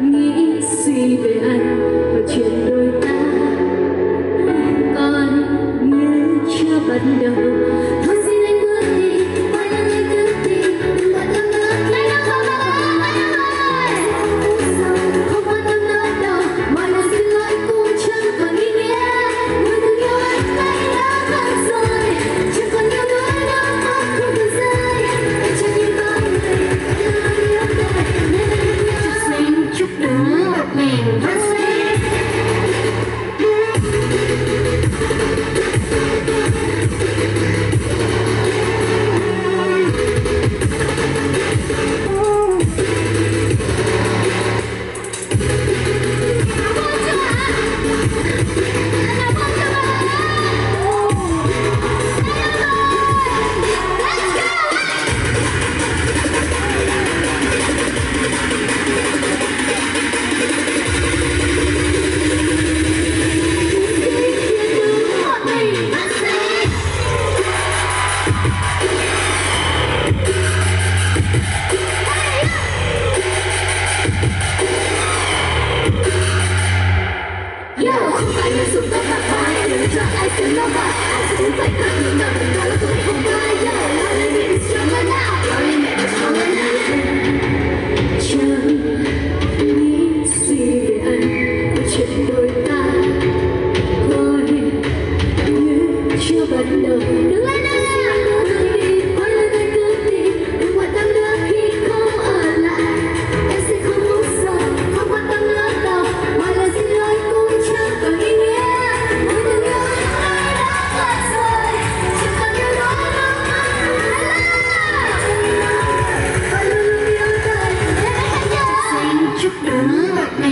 nghĩ suy về anh và chuyện đôi ta? Còn như chưa bắt đầu?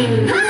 Mm.